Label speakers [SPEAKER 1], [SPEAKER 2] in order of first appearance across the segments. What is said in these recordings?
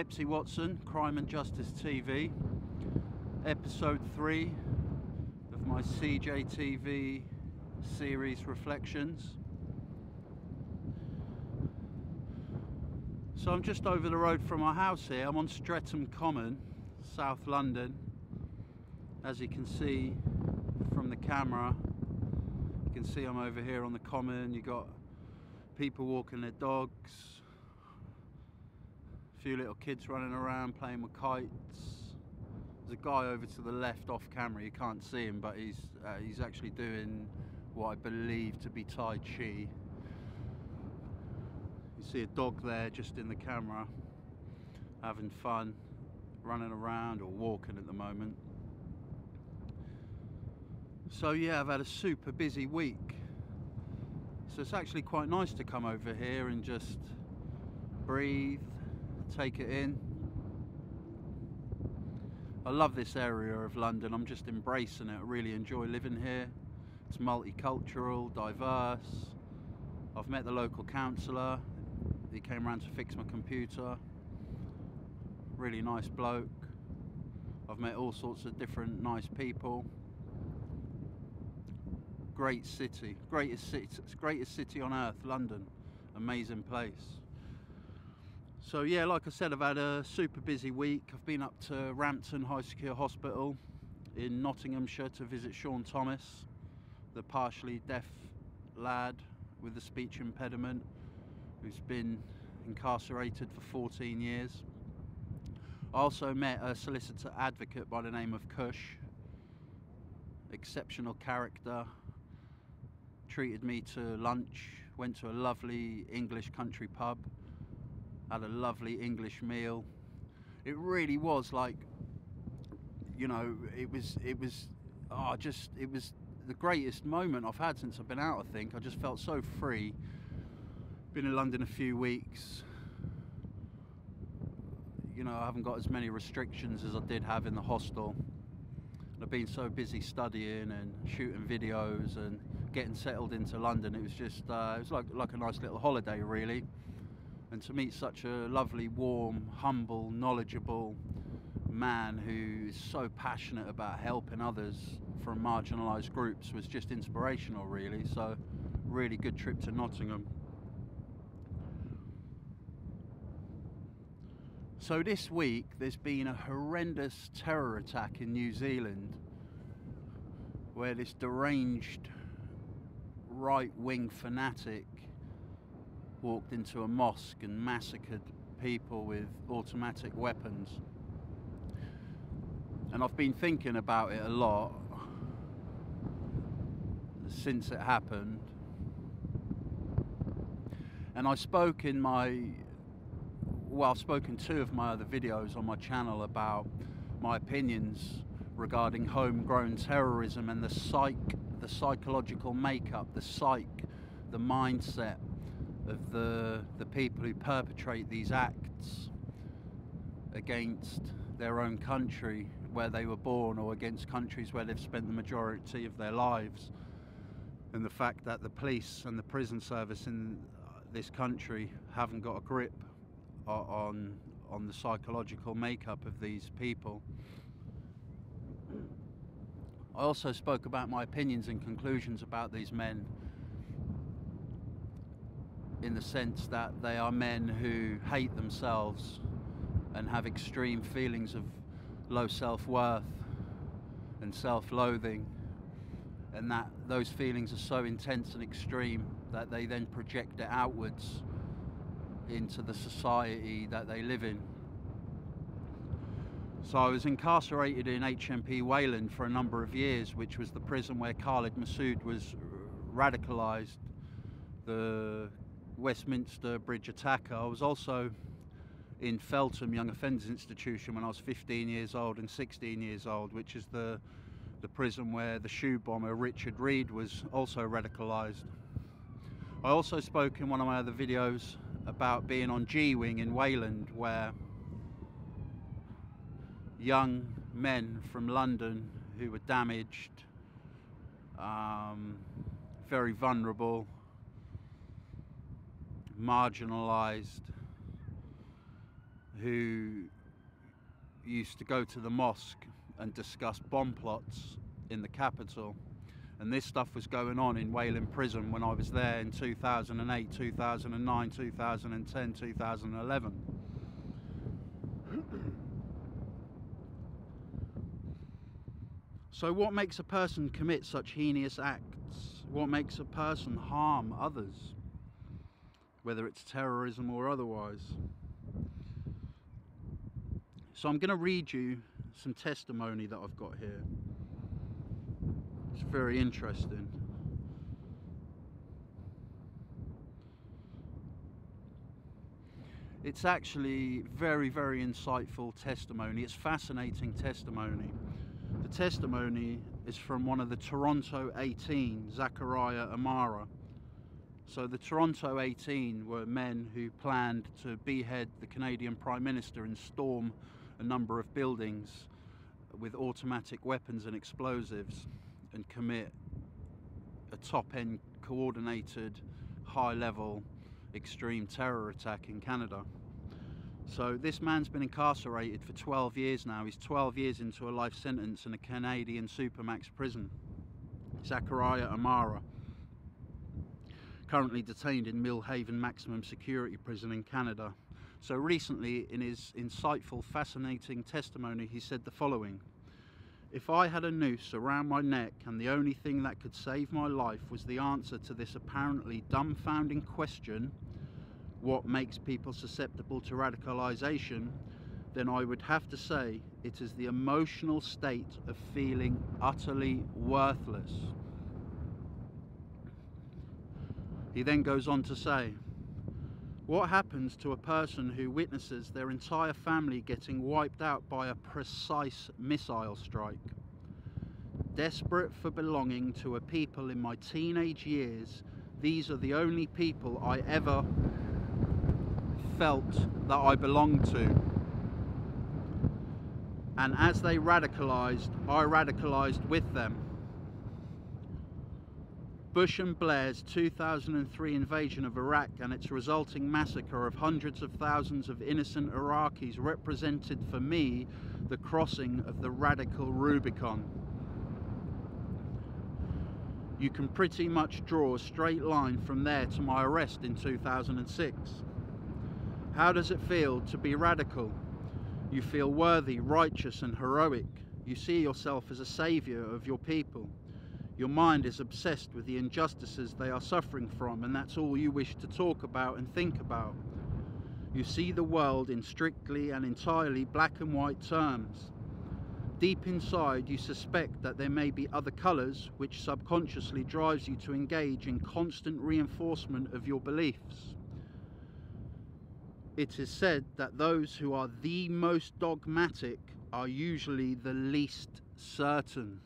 [SPEAKER 1] Pepsi Watson, Crime and Justice TV, episode 3 of my CJTV series Reflections. So I'm just over the road from my house here, I'm on Streatham Common, South London. As you can see from the camera, you can see I'm over here on the common, you've got people walking their dogs, a few little kids running around playing with kites. There's a guy over to the left off camera, you can't see him, but he's, uh, he's actually doing what I believe to be Tai Chi. You see a dog there just in the camera, having fun, running around or walking at the moment. So yeah, I've had a super busy week. So it's actually quite nice to come over here and just breathe, take it in. I love this area of London, I'm just embracing it, I really enjoy living here. It's multicultural, diverse. I've met the local councillor, he came around to fix my computer. Really nice bloke. I've met all sorts of different nice people great city, greatest city, greatest city on earth, London, amazing place. So yeah, like I said, I've had a super busy week. I've been up to Rampton High Secure Hospital in Nottinghamshire to visit Sean Thomas, the partially deaf lad with a speech impediment who's been incarcerated for 14 years. I also met a solicitor advocate by the name of Kush, exceptional character, treated me to lunch, went to a lovely English country pub, had a lovely English meal. It really was like, you know, it was, it was, oh, just, it was the greatest moment I've had since I've been out, I think. I just felt so free. Been in London a few weeks. You know, I haven't got as many restrictions as I did have in the hostel. I've been so busy studying and shooting videos and getting settled into London. It was just, uh, it was like, like a nice little holiday really. And to meet such a lovely, warm, humble, knowledgeable man who is so passionate about helping others from marginalised groups was just inspirational really. So really good trip to Nottingham. So this week there's been a horrendous terror attack in New Zealand where this deranged right-wing fanatic walked into a mosque and massacred people with automatic weapons. And I've been thinking about it a lot since it happened. And I spoke in my, well, I've spoken two of my other videos on my channel about my opinions regarding homegrown terrorism and the psych the psychological makeup, the psyche, the mindset of the, the people who perpetrate these acts against their own country where they were born or against countries where they've spent the majority of their lives. And the fact that the police and the prison service in this country haven't got a grip on on the psychological makeup of these people. I also spoke about my opinions and conclusions about these men in the sense that they are men who hate themselves and have extreme feelings of low self-worth and self-loathing and that those feelings are so intense and extreme that they then project it outwards into the society that they live in. So I was incarcerated in HMP Wayland for a number of years, which was the prison where Khalid Masood was radicalised, the Westminster Bridge attacker. I was also in Feltham Young Offenders Institution when I was 15 years old and 16 years old, which is the, the prison where the shoe bomber Richard Reid was also radicalised. I also spoke in one of my other videos about being on G-Wing in Wayland where young men from London who were damaged, um, very vulnerable, marginalised, who used to go to the mosque and discuss bomb plots in the capital. And this stuff was going on in Wayland Prison when I was there in 2008, 2009, 2010, 2011. so, what makes a person commit such heinous acts? What makes a person harm others? Whether it's terrorism or otherwise. So, I'm going to read you some testimony that I've got here. It's very interesting. It's actually very, very insightful testimony. It's fascinating testimony. The testimony is from one of the Toronto 18, Zachariah Amara. So the Toronto 18 were men who planned to behead the Canadian Prime Minister and storm a number of buildings with automatic weapons and explosives and commit a top end coordinated high level extreme terror attack in Canada. So this man's been incarcerated for 12 years now. He's 12 years into a life sentence in a Canadian supermax prison. Zachariah Amara, currently detained in Millhaven Maximum Security Prison in Canada. So recently, in his insightful, fascinating testimony, he said the following. If I had a noose around my neck and the only thing that could save my life was the answer to this apparently dumbfounding question, what makes people susceptible to radicalization, then I would have to say it is the emotional state of feeling utterly worthless. He then goes on to say, what happens to a person who witnesses their entire family getting wiped out by a precise missile strike? Desperate for belonging to a people in my teenage years, these are the only people I ever felt that I belonged to. And as they radicalized, I radicalized with them. Bush and Blair's 2003 invasion of Iraq and its resulting massacre of hundreds of thousands of innocent Iraqis represented for me the crossing of the radical Rubicon. You can pretty much draw a straight line from there to my arrest in 2006. How does it feel to be radical? You feel worthy, righteous, and heroic. You see yourself as a saviour of your people. Your mind is obsessed with the injustices they are suffering from, and that's all you wish to talk about and think about. You see the world in strictly and entirely black and white terms. Deep inside, you suspect that there may be other colours, which subconsciously drives you to engage in constant reinforcement of your beliefs. It is said that those who are the most dogmatic are usually the least certain.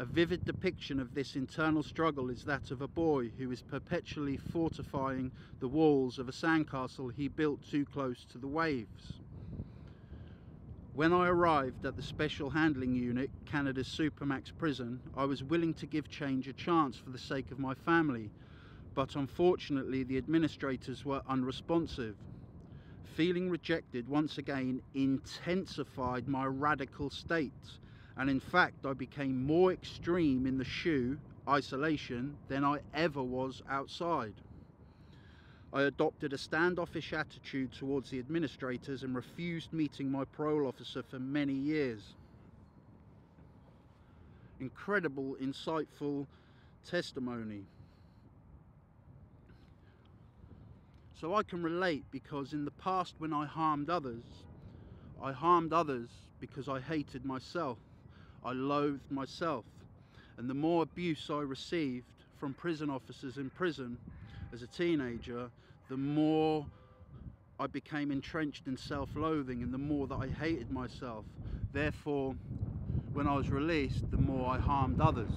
[SPEAKER 1] A vivid depiction of this internal struggle is that of a boy who is perpetually fortifying the walls of a sandcastle he built too close to the waves. When I arrived at the Special Handling Unit, Canada's Supermax prison, I was willing to give change a chance for the sake of my family, but unfortunately the administrators were unresponsive. Feeling rejected once again intensified my radical state and in fact I became more extreme in the SHU isolation than I ever was outside. I adopted a standoffish attitude towards the administrators and refused meeting my parole officer for many years. Incredible, insightful testimony. So I can relate because in the past when I harmed others, I harmed others because I hated myself. I loathed myself. And the more abuse I received from prison officers in prison as a teenager, the more I became entrenched in self-loathing and the more that I hated myself. Therefore, when I was released, the more I harmed others.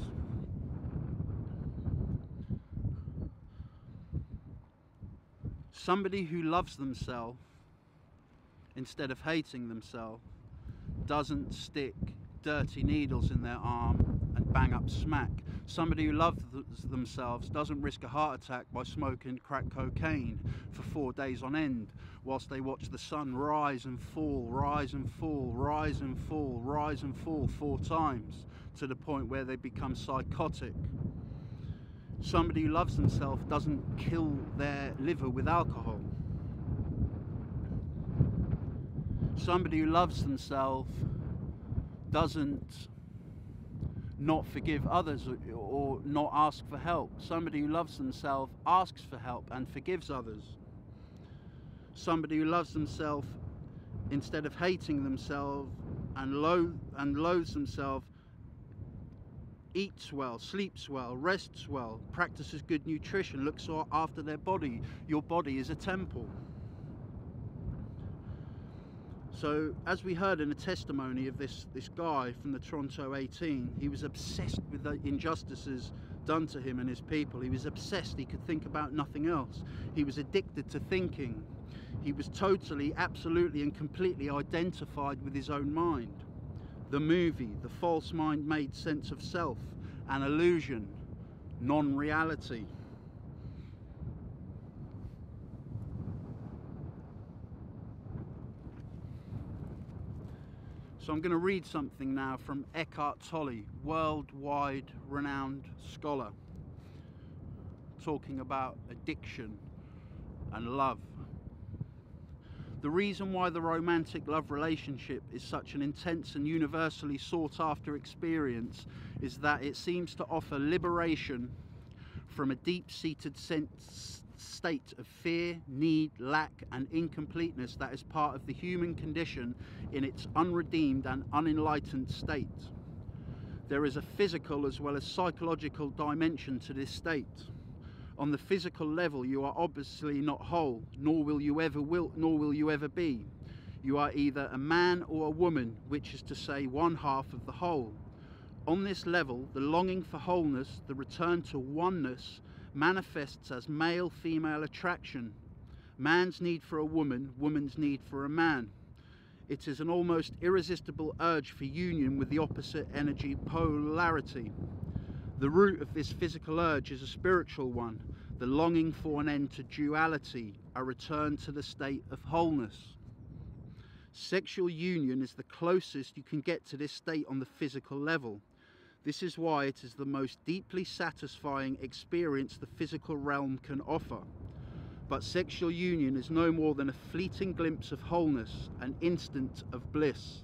[SPEAKER 1] Somebody who loves themselves instead of hating themselves doesn't stick dirty needles in their arm and bang up smack. Somebody who loves themselves doesn't risk a heart attack by smoking crack cocaine for four days on end whilst they watch the sun rise and fall, rise and fall, rise and fall, rise and fall four times to the point where they become psychotic. Somebody who loves themselves doesn't kill their liver with alcohol. Somebody who loves themselves doesn't not forgive others or not ask for help. Somebody who loves themselves asks for help and forgives others. Somebody who loves themselves instead of hating themselves and, loathe, and loathes themselves eats well, sleeps well, rests well, practices good nutrition, looks after their body. Your body is a temple. So, as we heard in a testimony of this, this guy from the Toronto 18, he was obsessed with the injustices done to him and his people. He was obsessed, he could think about nothing else. He was addicted to thinking. He was totally, absolutely, and completely identified with his own mind. The movie, the false mind made sense of self, an illusion, non So I'm going to read something now from Eckhart Tolle, worldwide renowned scholar, talking about addiction and love. The reason why the romantic love relationship is such an intense and universally sought after experience is that it seems to offer liberation from a deep seated sense state of fear, need, lack, and incompleteness that is part of the human condition in its unredeemed and unenlightened state. There is a physical as well as psychological dimension to this state. On the physical level, you are obviously not whole, nor will you ever will, nor will you ever be. You are either a man or a woman, which is to say, one half of the whole. On this level, the longing for wholeness, the return to oneness, manifests as male female attraction. Man's need for a woman, woman's need for a man. It is an almost irresistible urge for union with the opposite energy polarity. The root of this physical urge is a spiritual one, the longing for an end to duality, a return to the state of wholeness. Sexual union is the closest you can get to this state on the physical level. This is why it is the most deeply satisfying experience the physical realm can offer. But sexual union is no more than a fleeting glimpse of wholeness, an instant of bliss.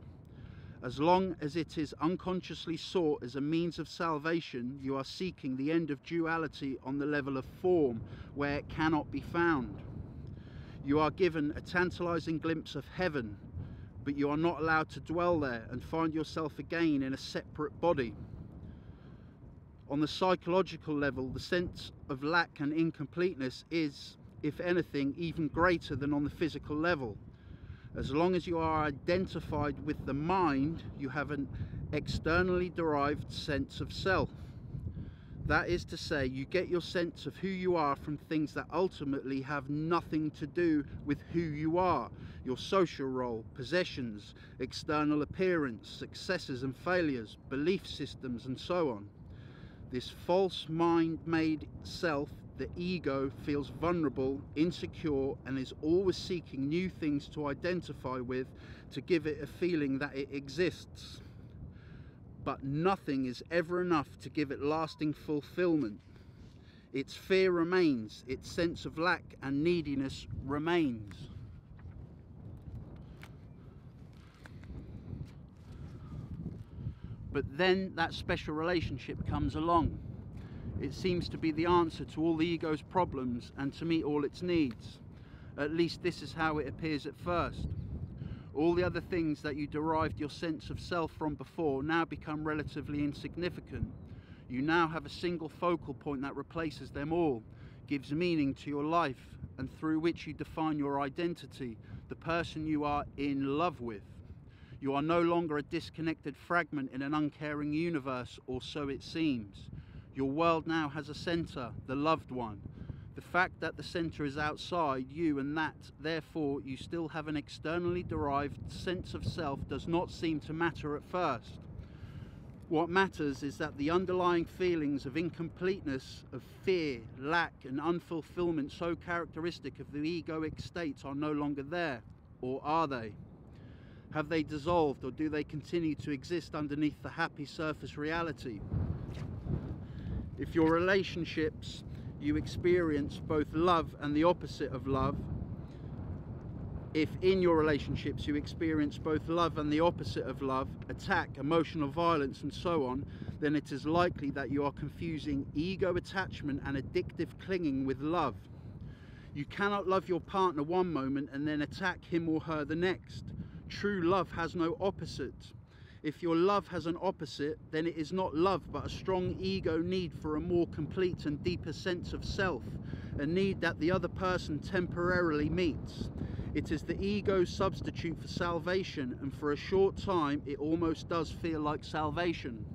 [SPEAKER 1] As long as it is unconsciously sought as a means of salvation, you are seeking the end of duality on the level of form, where it cannot be found. You are given a tantalizing glimpse of heaven, but you are not allowed to dwell there and find yourself again in a separate body. On the psychological level, the sense of lack and incompleteness is, if anything, even greater than on the physical level. As long as you are identified with the mind, you have an externally derived sense of self. That is to say, you get your sense of who you are from things that ultimately have nothing to do with who you are your social role, possessions, external appearance, successes and failures, belief systems, and so on. This false mind made self, the ego, feels vulnerable, insecure, and is always seeking new things to identify with to give it a feeling that it exists. But nothing is ever enough to give it lasting fulfillment. Its fear remains, its sense of lack and neediness remains. But then that special relationship comes along. It seems to be the answer to all the ego's problems and to meet all its needs. At least this is how it appears at first. All the other things that you derived your sense of self from before now become relatively insignificant. You now have a single focal point that replaces them all, gives meaning to your life, and through which you define your identity, the person you are in love with. You are no longer a disconnected fragment in an uncaring universe, or so it seems. Your world now has a centre, the loved one. The fact that the centre is outside you and that, therefore, you still have an externally derived sense of self does not seem to matter at first. What matters is that the underlying feelings of incompleteness, of fear, lack, and unfulfillment so characteristic of the egoic state are no longer there, or are they? Have they dissolved, or do they continue to exist underneath the happy surface reality? If your relationships you experience both love and the opposite of love, if in your relationships you experience both love and the opposite of love, attack, emotional violence, and so on, then it is likely that you are confusing ego attachment and addictive clinging with love. You cannot love your partner one moment and then attack him or her the next. True love has no opposite. If your love has an opposite, then it is not love but a strong ego need for a more complete and deeper sense of self, a need that the other person temporarily meets. It is the ego's substitute for salvation, and for a short time, it almost does feel like salvation.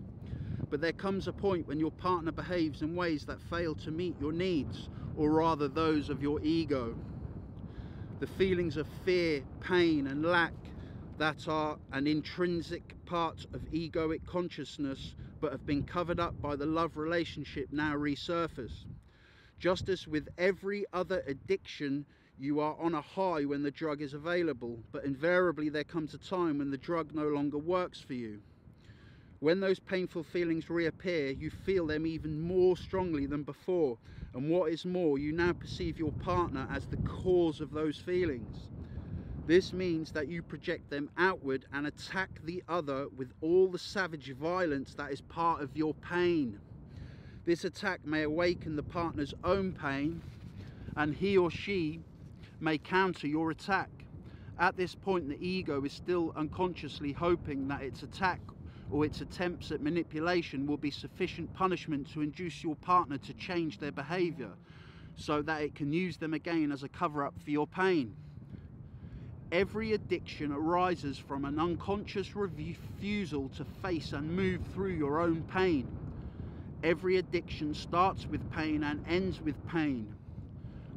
[SPEAKER 1] But there comes a point when your partner behaves in ways that fail to meet your needs, or rather those of your ego. The feelings of fear, pain, and lack that are an intrinsic part of egoic consciousness but have been covered up by the love relationship now resurface. Just as with every other addiction, you are on a high when the drug is available, but invariably there comes a time when the drug no longer works for you. When those painful feelings reappear, you feel them even more strongly than before, and what is more, you now perceive your partner as the cause of those feelings. This means that you project them outward and attack the other with all the savage violence that is part of your pain. This attack may awaken the partner's own pain, and he or she may counter your attack. At this point, the ego is still unconsciously hoping that its attack or its attempts at manipulation will be sufficient punishment to induce your partner to change their behavior so that it can use them again as a cover up for your pain. Every addiction arises from an unconscious refusal to face and move through your own pain. Every addiction starts with pain and ends with pain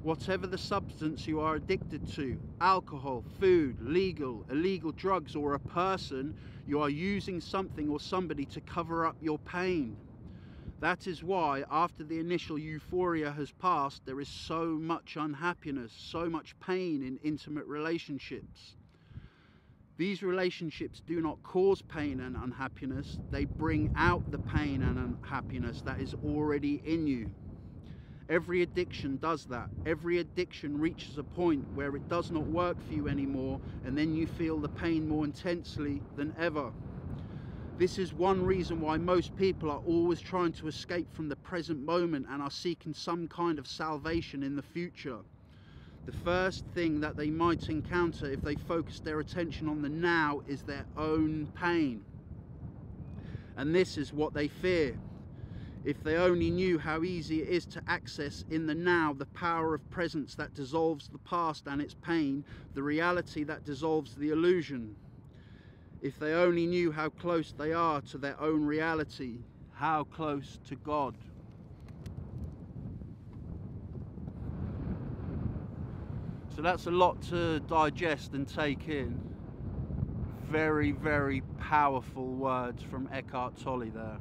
[SPEAKER 1] whatever the substance you are addicted to alcohol, food, legal, illegal drugs, or a person you are using something or somebody to cover up your pain. That is why, after the initial euphoria has passed, there is so much unhappiness, so much pain in intimate relationships. These relationships do not cause pain and unhappiness, they bring out the pain and unhappiness that is already in you. Every addiction does that. Every addiction reaches a point where it does not work for you anymore, and then you feel the pain more intensely than ever. This is one reason why most people are always trying to escape from the present moment and are seeking some kind of salvation in the future. The first thing that they might encounter if they focus their attention on the now is their own pain. And this is what they fear. If they only knew how easy it is to access in the now the power of presence that dissolves the past and its pain, the reality that dissolves the illusion. If they only knew how close they are to their own reality, how close to God. So that's a lot to digest and take in. Very, very powerful words from Eckhart Tolle there.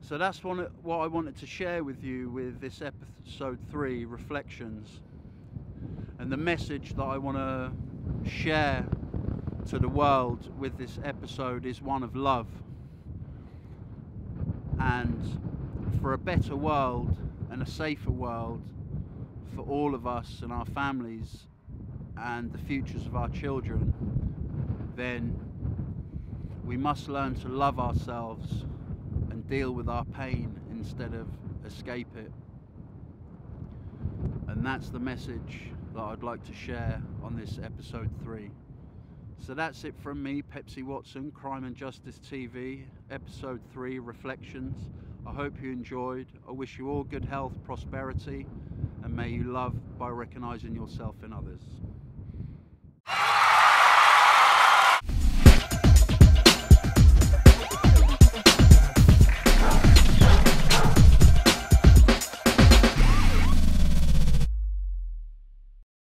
[SPEAKER 1] So that's one, of what I wanted to share with you with this episode three, Reflections. And the message that I want to share to the world with this episode is one of love. And for a better world and a safer world for all of us and our families and the futures of our children, then we must learn to love ourselves and deal with our pain instead of escape it. And that's the message that I'd like to share on this episode three. So that's it from me, Pepsi Watson, Crime and Justice TV, episode three, Reflections. I hope you enjoyed. I wish you all good health, prosperity, and may you love by recognizing yourself in others.